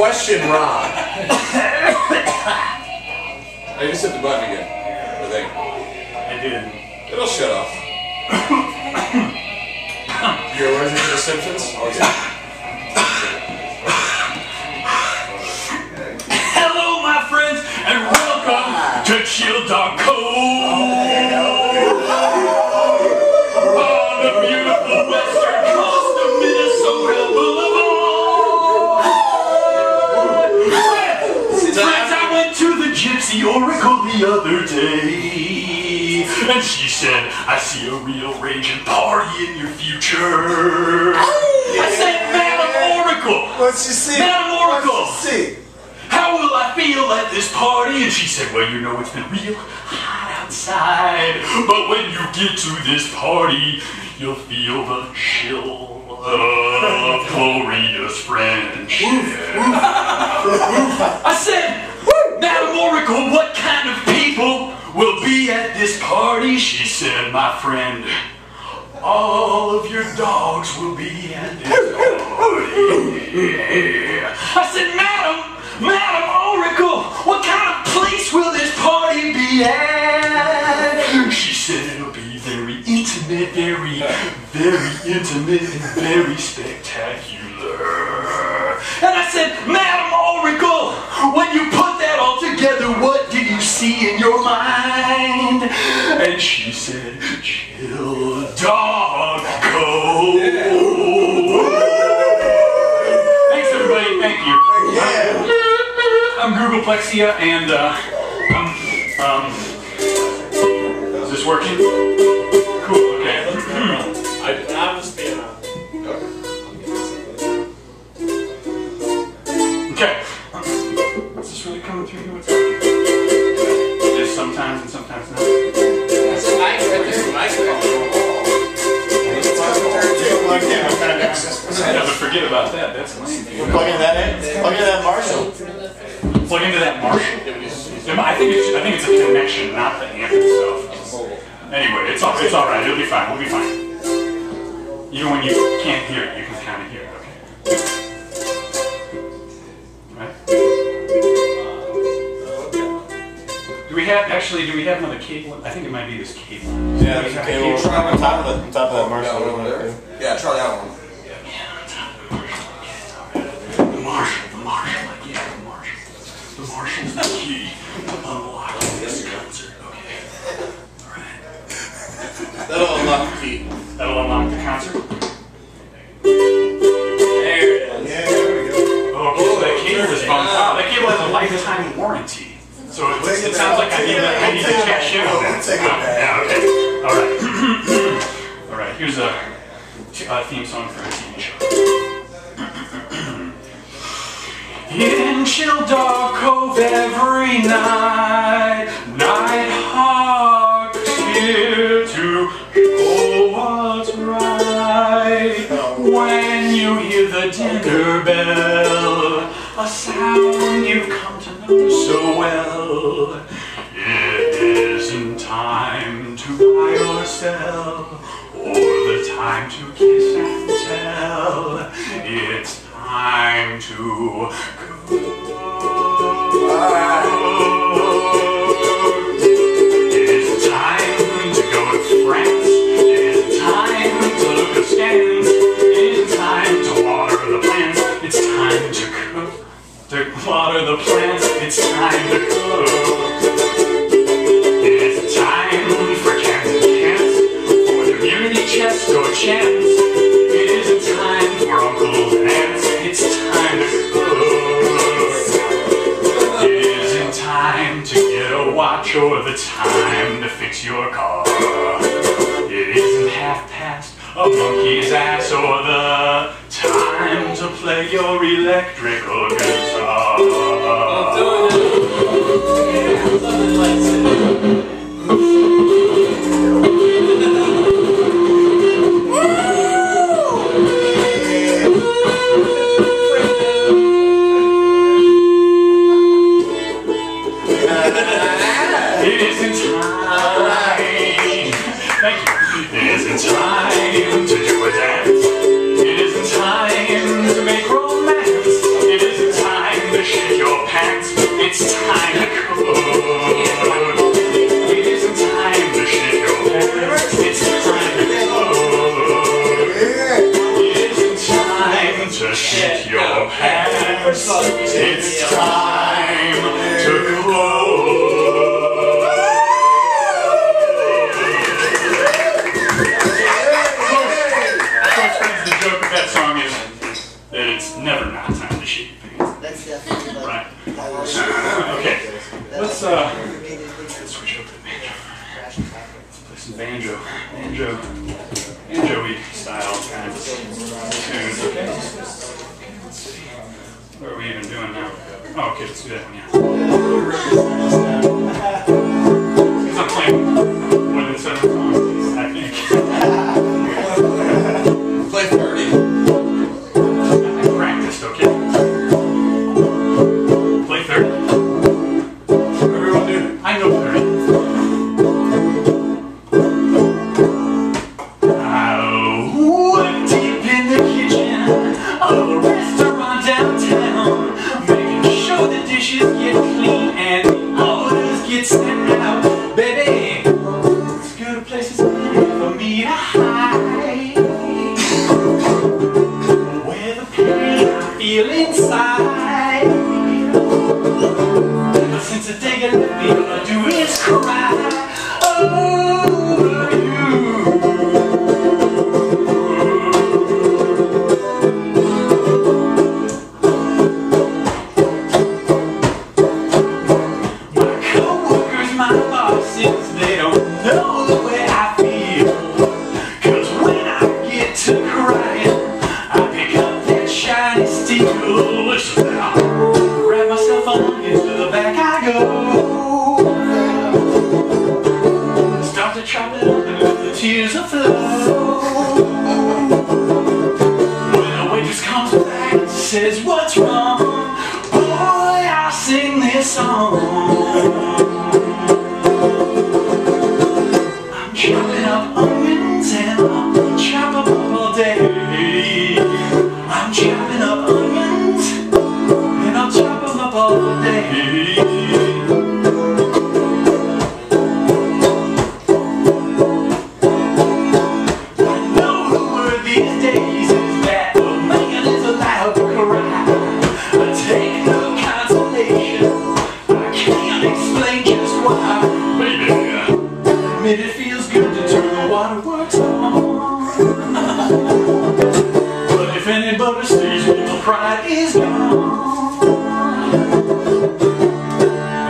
question, Ron. I just hit the button again. I think. I did. It'll shut off. You're allergic to the Simpsons? Oh, yeah. Hello, my friends, and welcome to Chill Oracle the other day, and she said, I see a real raging party in your future. I said, Madam Oracle. What's you see? Madam Oracle. See? How will I feel at this party? And she said, Well, you know it's been real hot outside. But when you get to this party, you'll feel the chill of glorious friendship. I said, Madam Oracle, what kind of people will be at this party? She said, My friend, all of your dogs will be at this party. I said, Madam, Madam Oracle, what kind of place will this party be at? She said it'll be very intimate, very, very intimate, and very spectacular. Plexia, and uh, um, um, is this working? It might be this cable. Yeah, there's a cable on top of the on top of that Marshall. that one over there. Yeah, try that one. The Marshall, the Marshall, like yeah, the Marshall. The Marshall's the key to unlock this concert. Okay. Alright. That'll unlock the key. That'll unlock the concert. There it is. Yeah, there we go. Oh, okay, so that cable is bumped out. That cable has a lifetime warranty. So it, Take it sounds like I need, I need to cash in on that. Take it back. Yeah, okay. Alright. Alright, here's a, uh, theme song for a TV show. In Chill Dawg Cove every night, Nighthawk's here to show what's right. When you hear the dinner bell, a sound you've come so well, it isn't time to buy or sell, or the time to kiss and tell. It's time to go.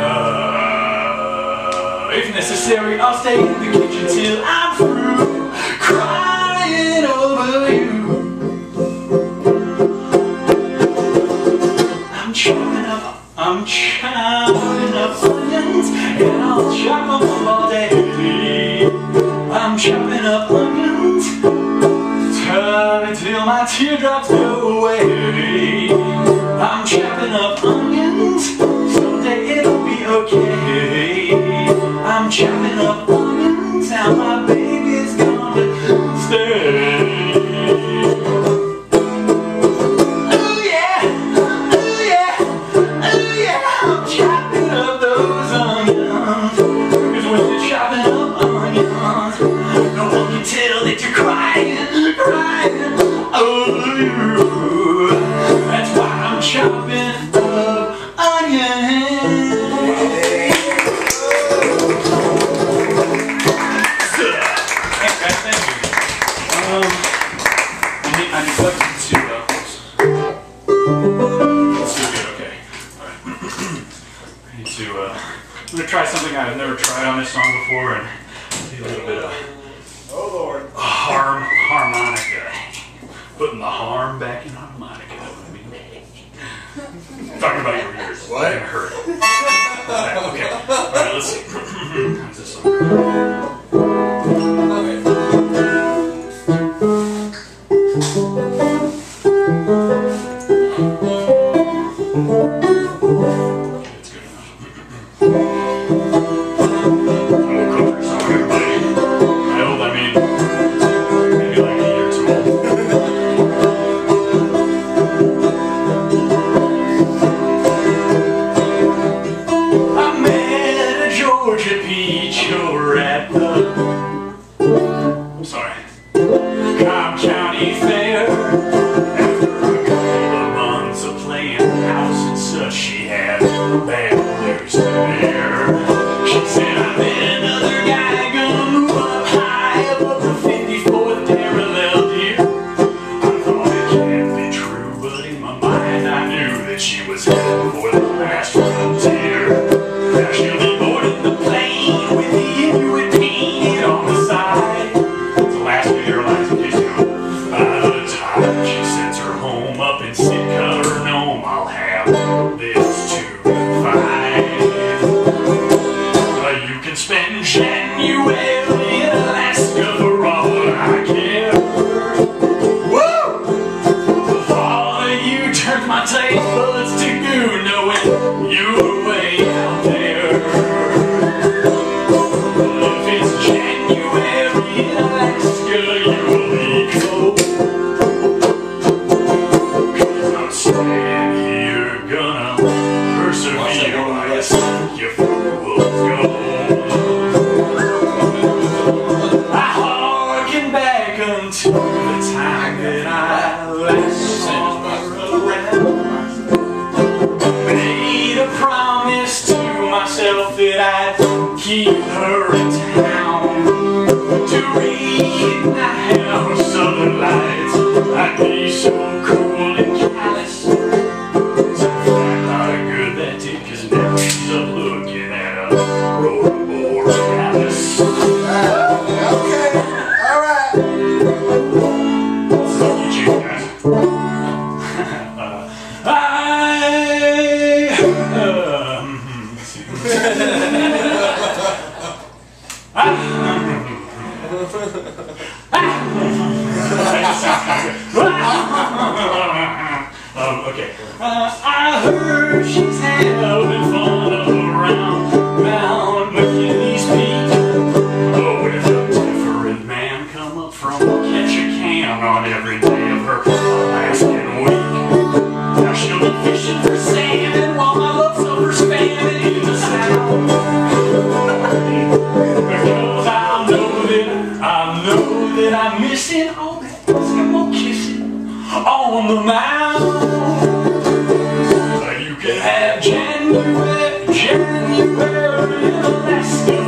Uh, if necessary, I'll stay in the kitchen till I'm through crying over you. I'm chopping up, I'm chopping up onions, and I'll chop them up all day. I'm chopping up onions, till my teardrops go. Mama. on this song before and do a little bit of oh Lord. harm harmonica. Putting the harm back in harmonica. Talking about your ears. What? It hurt. Okay. All right, let's see. the mound. You can have January, January in Alaska.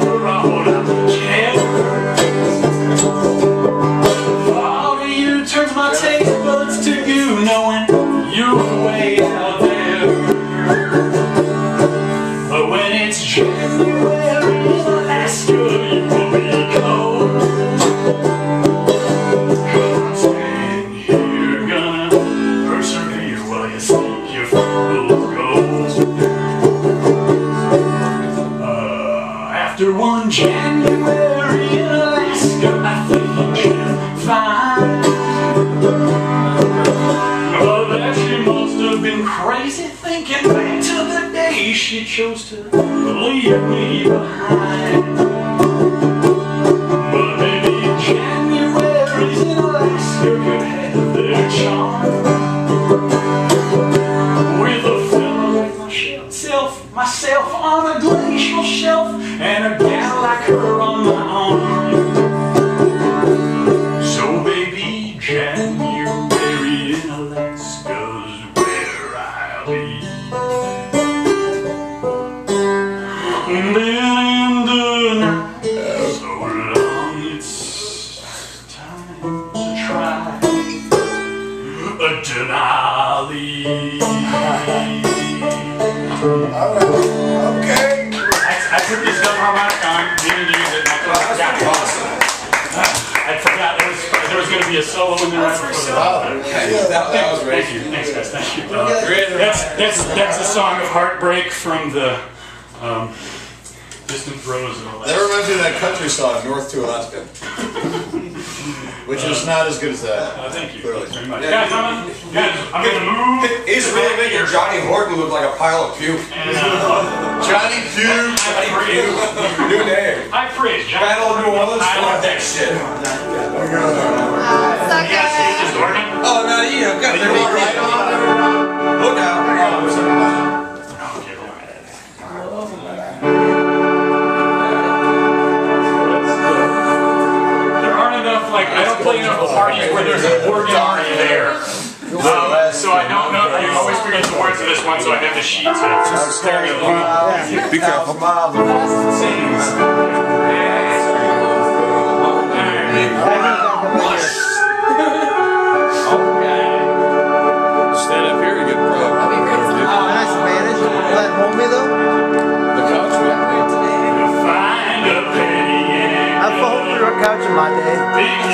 I athlete is fine. Oh, that she must have been crazy thinking back to the day she chose to leave me behind. move. He's really making Johnny Horton look like a pile of puke. And, uh, Johnny Puke. Johnny Puke. New name. I freeze. Battle of New Orleans. I love that shit. Uh, suck yes, it. Is working? Oh, no, you know, got to be right on. Look out. There aren't enough, like, I don't play enough parties where there's an organ there. Uh, so I don't know. I always forget the words of this one, so I have the sheet. So it's just staring at yeah. Be careful. Stand up here and get pro. Spanish, let homie though. The me. I fought through a couch in my day.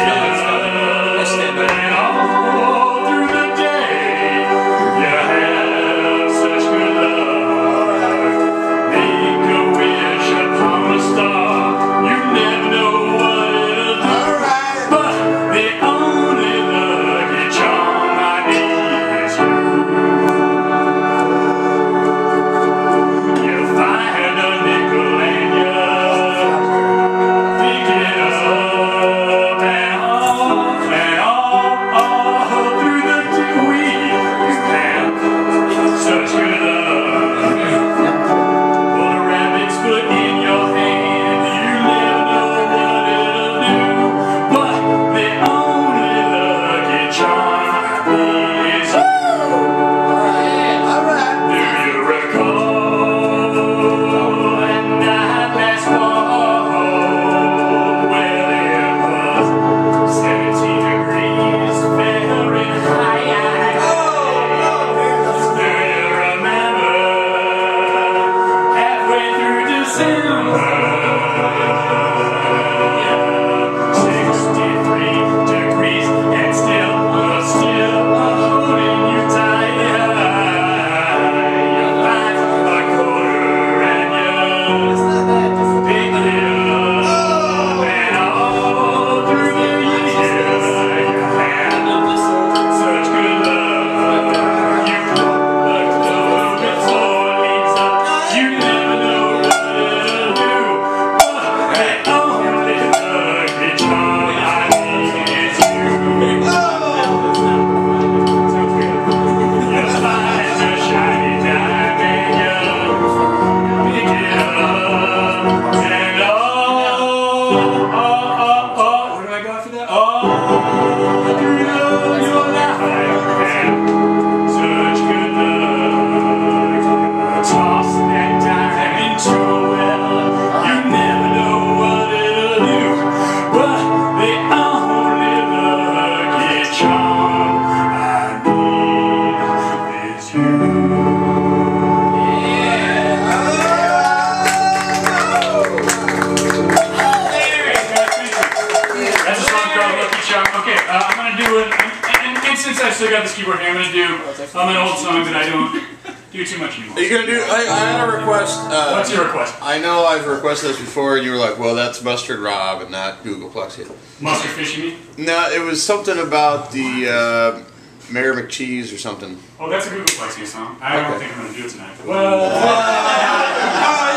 was something about the uh, Mayor McCheese or something. Oh, that's a Googolplexia song. I okay. don't think I'm going to do it tonight. Well, well, well,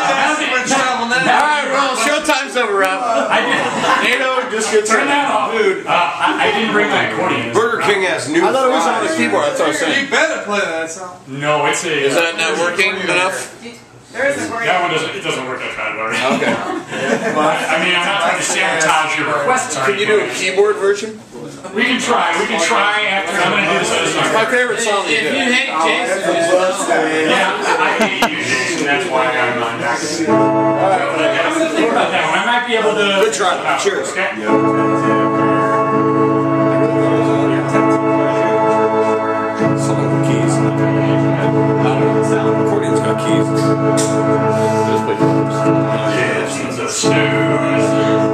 well, we're traveling now. All right, well, showtime's over, Rob. I did. NATO just gets Turn that off. Dude. Uh, I, I didn't bring my accordion. Burger King has new. I thought it was on the keyboard. That's what I was saying. You better play that song. No, it's a. Is that not working uh, enough? There is. That one doesn't. It doesn't work that bad. Okay. I mean, I'm not trying to sabotage your requests. Can you do a keyboard version? We can try. We can try after. I'm gonna do this. It's my favorite song. If you hate Jason, yeah, I hate you, Jason. That's why I'm on back. I'm gonna think about that one. I might be able to. Good try. Cheers. Okay. Keys. Just play drums. Yeah, it's a snooze.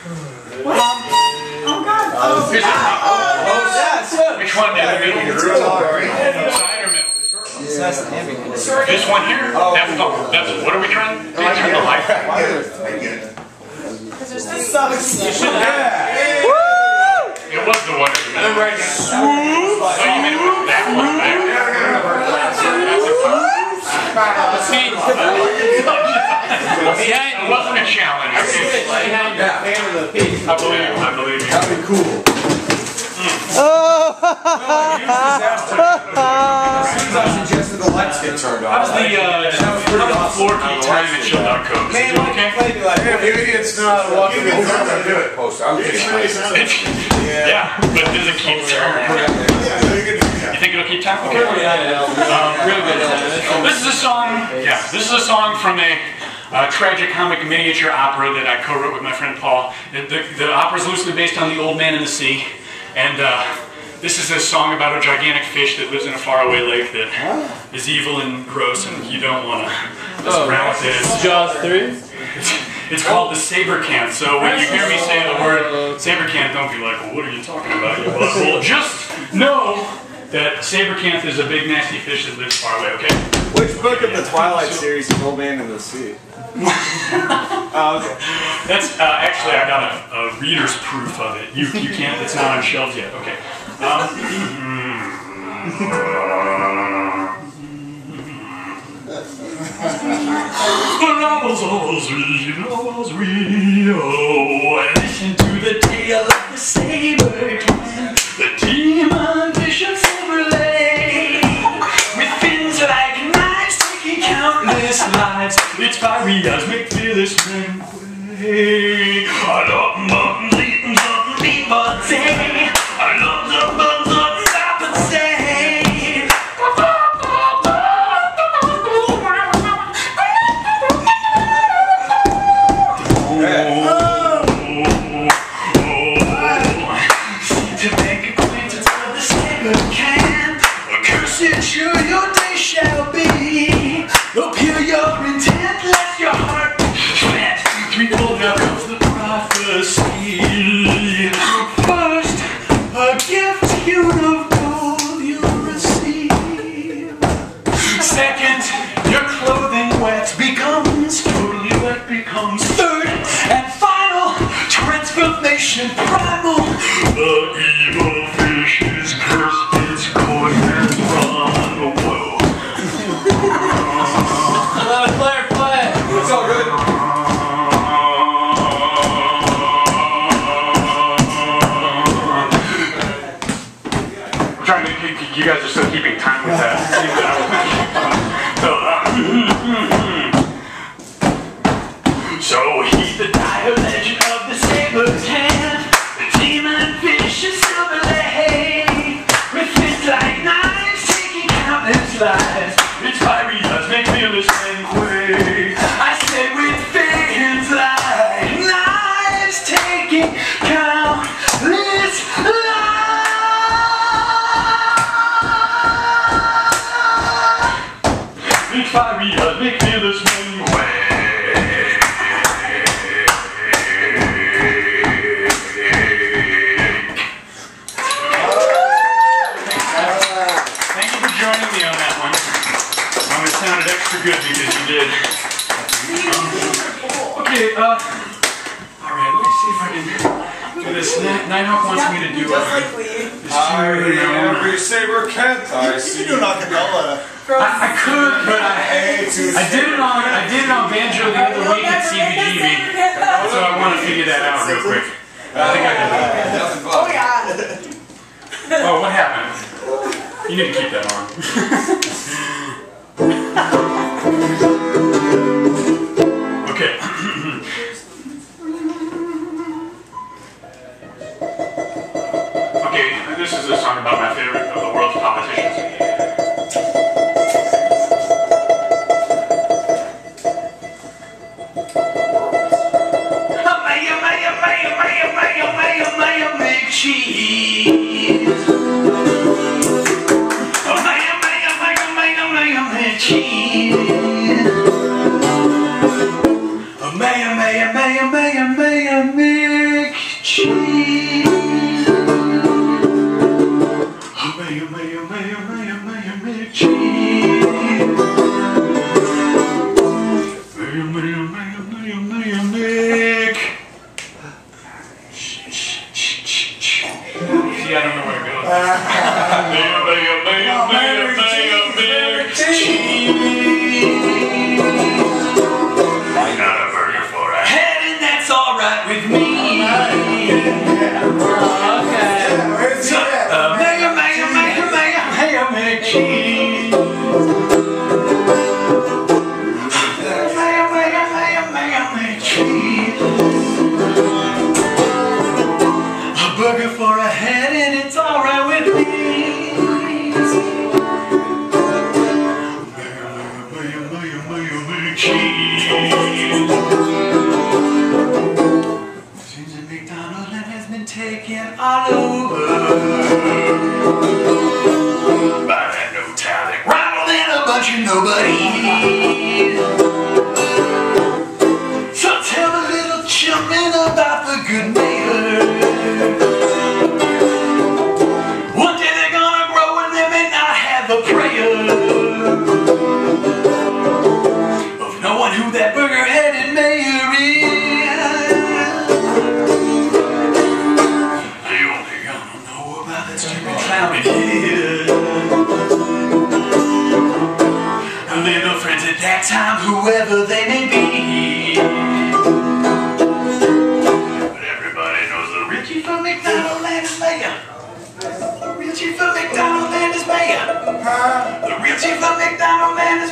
What? Um, oh God. Oh, oh, God. oh, oh, Which one? Yeah, the middle? Side or middle? Yeah. This one here? Oh, that's the, oh, that's, what are we trying? Oh, turn the light back. Because there's this sucks. Yeah. Woo! It was the one the middle. Right. So you mean that one there? That's a it wasn't a challenge. I believe you. I believe you. That'd be cool. I suggested the lights get turned on. How's the, uh, how's the floor keep turning the chill out codes? Is it okay? You idiots know how to in the do it, poster. I'm kidding. Yeah, but does it keep turning? You think it'll keep time? Okay. Um, Real good. This is a song. Yeah, this is a song from a uh, tragicomic miniature opera that I co-wrote with my friend Paul. The, the, the opera is loosely based on The Old Man in the Sea, and uh, this is a song about a gigantic fish that lives in a faraway lake that is evil and gross, and you don't want to mess around with it. It's, Jaws 3? it's, called the Sabrecanthe. So when you hear me say the word Sabrecanthe, don't be like, well, what are you talking about, you butthole? Just know that Sabrecanthe is a big nasty fish that lives far away, okay? Which book of the Twilight series is Old Man in the Sea? oh, okay. That's uh, actually I got a, a reader's proof of it. You you can't. It's not on shelves yet. Okay. When I was always wee, I was wee, oh, I listened to the tale of the saber the demon bishop Silverlake, with fins like knives taking countless lives. Its make fearless men quake. I buttons, eating something, eat eh? Wants me to do uh, this tune. Every saber Kent I see. You do not Cadola. I, I could, but I, I did it on I did it on banjo the other week at CBGB, so I want to figure that out real quick. I think I can. Nothing but. Oh, what happened? You need to keep that on. this is a song about my favorite of the world's politicians. Mayo,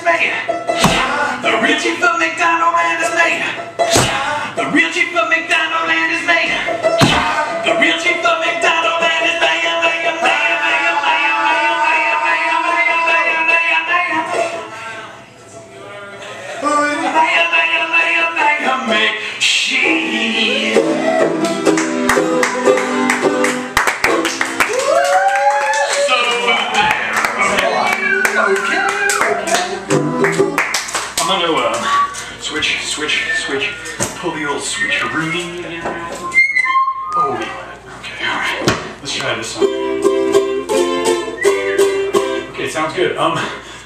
man. The real chief of McDonaldland is made. The real chief of McDonaldland is made.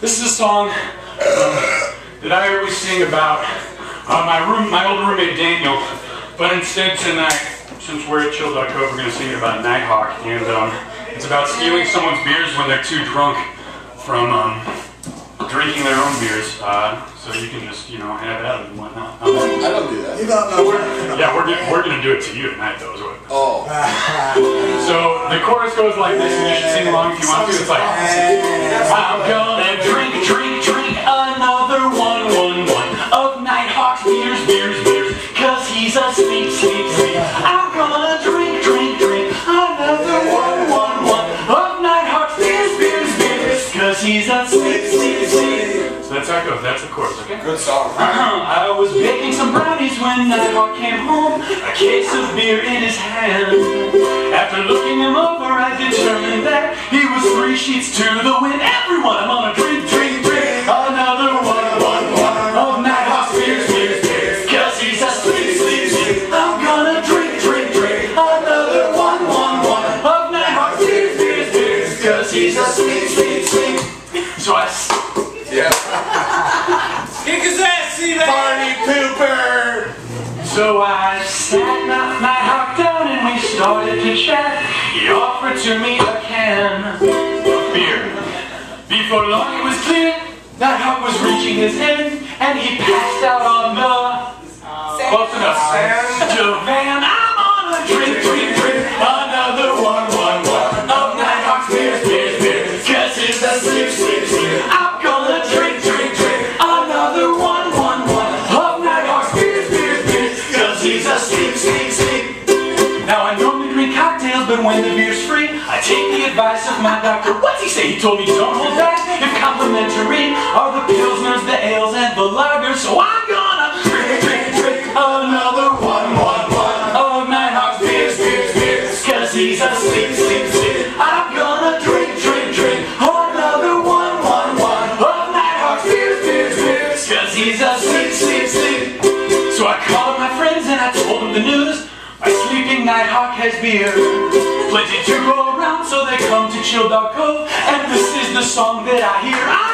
This is a song um, that I always sing about uh, my room, my old roommate Daniel. But instead tonight, since we're at Chill Cove, we're gonna sing about Nighthawk, and um, it's about stealing someone's beers when they're too drunk from um, drinking their own beers, uh, so you can just you know have at it and whatnot. Um, I don't do that. You don't know. yeah, we're, we're gonna do it to you tonight, though. Oh. So the chorus goes like this, and you should sing along if you want to. It's like. I'm gonna drink, drink, drink So that's the chorus, okay? Good song. I was baking some brownies when Nighthawk came home, a case of beer in his hand. After looking him over, I determined that he was three sheets to the wind. Everyone, I'm on a drink, So I sat my Nighthawk down and we started to chat. He offered to me a can of beer. Before long it was clear Nighthawk was reaching his end and he passed out on the close enough sand divan. I'm on a drink, drink, drink advice of my doctor. What's he say? He told me don't hold back. If complimentary are the pilsners, the ales, and the lagers, so I'm gonna drink, drink, drink another one, one, one of Nighthawk's beers, beers, beers. Cause he's a sleep, sleep. I'm gonna drink, drink, drink another one, one, one of Nighthawk's beers, beers, beers. Cause he's a sleep, sleep. So I called my friends and I told them the news. My sleeping Nighthawk has beer. And this is the song that I hear. I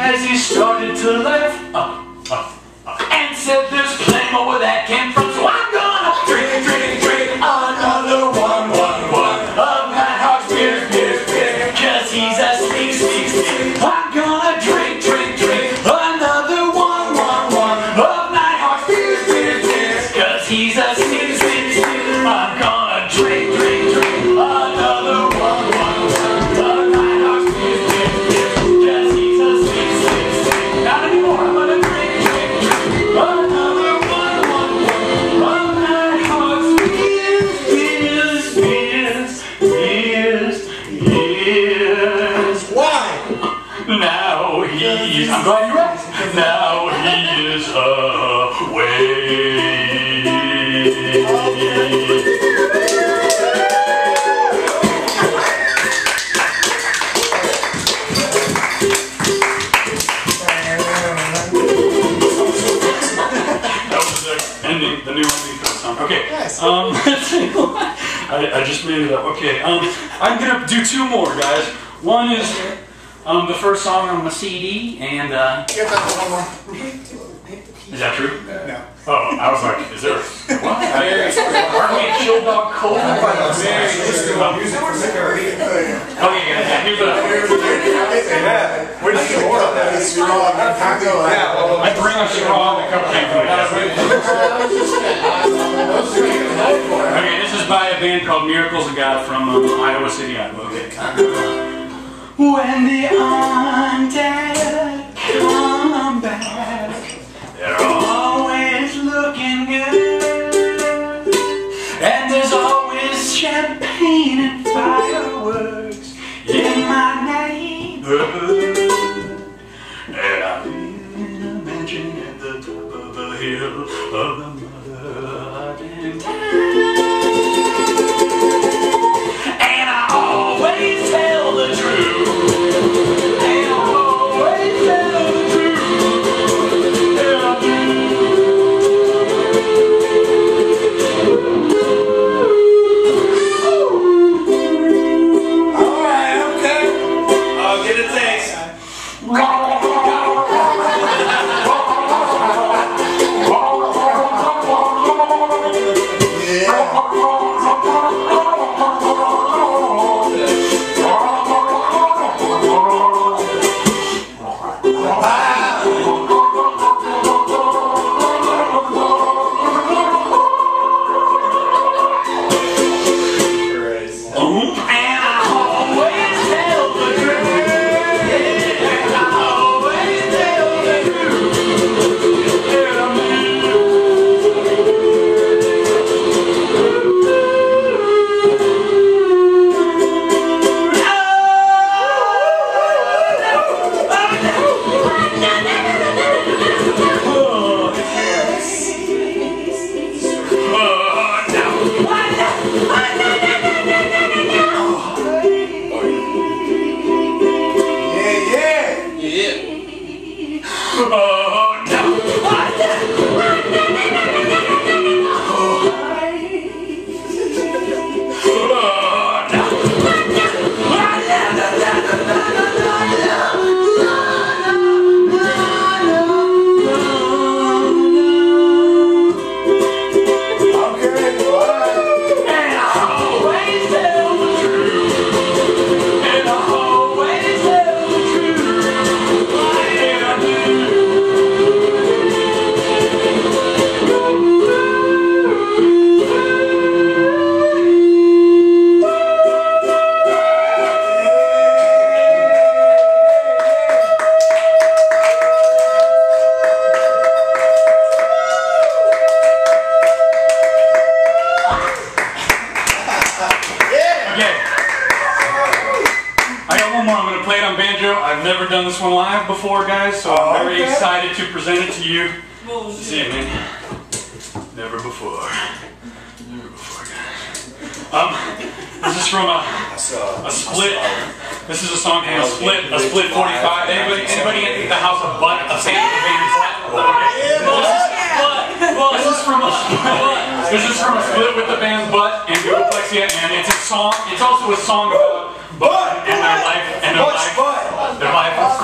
as he started to laugh. Uh, CD, and uh, Give that one more. is that true? No. Oh, I was like, is there? What? Aren't we at Chill Dawg Cove? Okay, guys. Yeah, here's a. Yeah. Where did you order that? Yeah, well, I bring a straw and a cupcake for you. Okay, this is by a band called Miracles of God from um, Iowa City, Iowa. Okay. When the undead come back, they're always looking good. And there's always champagne and fireworks this one live before, guys, so I'm very Okay. excited to present it to you this evening. Never before. Never before, guys. Um, this is from a, a split. This is a song from a split, a split 45. Anybody, anybody in the house of Butt, a fan of the band Butt? This is from a split. This is from a split with the band Butt and Googolplexia, and it's a song. It's also a song about Butt! and their life and their life, butt? their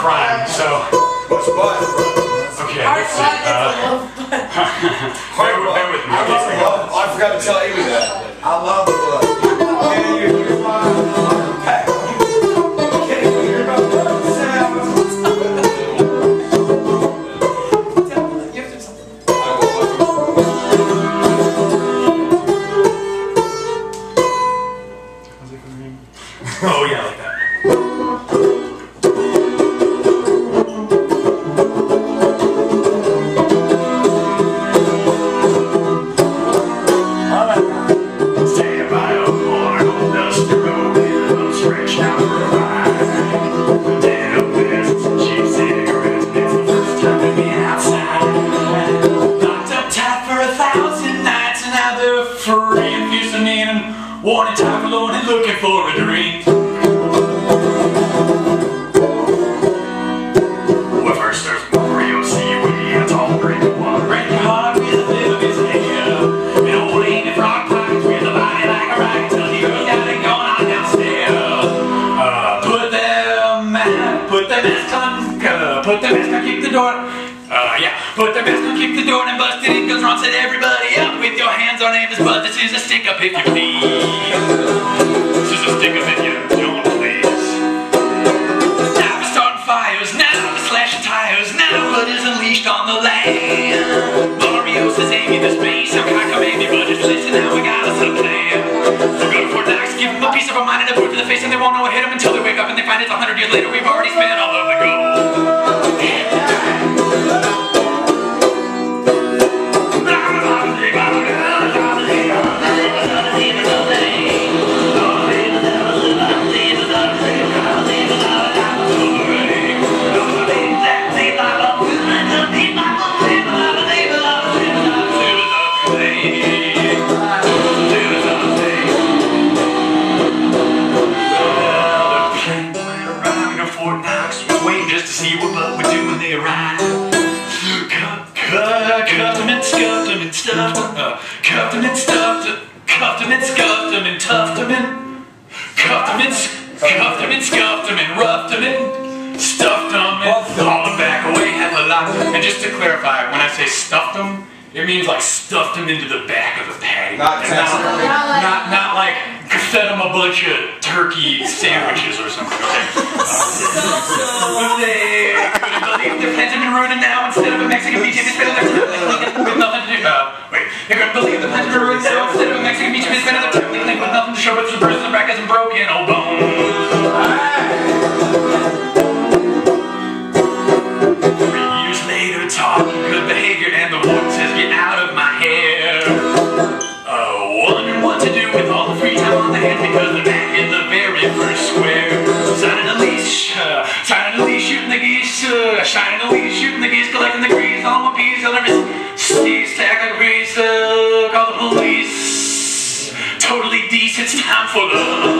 life of crime. So, What's butt? okay, let's see. Uh, bear, with- bear with me. I Okay, love I forgot to tell Amy that. I love butt. into the back of the patty. Not not, not, not, like fed them a bunch of turkey sandwiches or something. They their plans been ruined now instead of a Mexican beach nothing to do. Uh, wait, they plans been ruined now instead of a Mexican beach These second reason, uh, call the police. Totally decent, it's time for love.